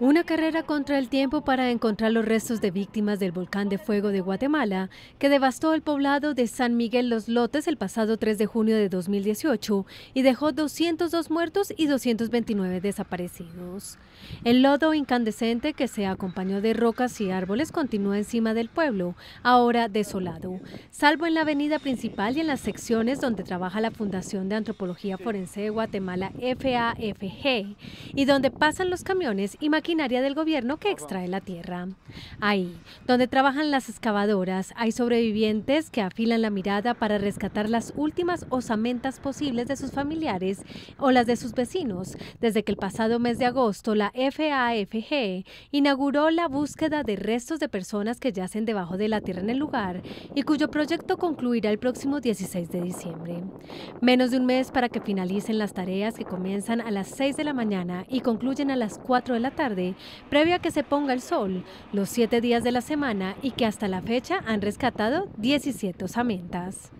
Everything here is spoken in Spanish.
Una carrera contra el tiempo para encontrar los restos de víctimas del volcán de fuego de Guatemala, que devastó el poblado de San Miguel Los Lotes el pasado 3 de junio de 2018 y dejó 202 muertos y 229 desaparecidos. El lodo incandescente que se acompañó de rocas y árboles continúa encima del pueblo, ahora desolado, salvo en la avenida principal y en las secciones donde trabaja la Fundación de Antropología Forense de Guatemala FAFG y donde pasan los camiones y maquinaria del gobierno que extrae la tierra. Ahí, donde trabajan las excavadoras, hay sobrevivientes que afilan la mirada para rescatar las últimas osamentas posibles de sus familiares o las de sus vecinos, desde que el pasado mes de agosto la FAFG inauguró la búsqueda de restos de personas que yacen debajo de la tierra en el lugar y cuyo proyecto concluirá el próximo 16 de diciembre. Menos de un mes para que finalicen las tareas que comienzan a las 6 de la mañana y concluyen a las 4 de la tarde previo a que se ponga el sol, los siete días de la semana y que hasta la fecha han rescatado 17 osamentas.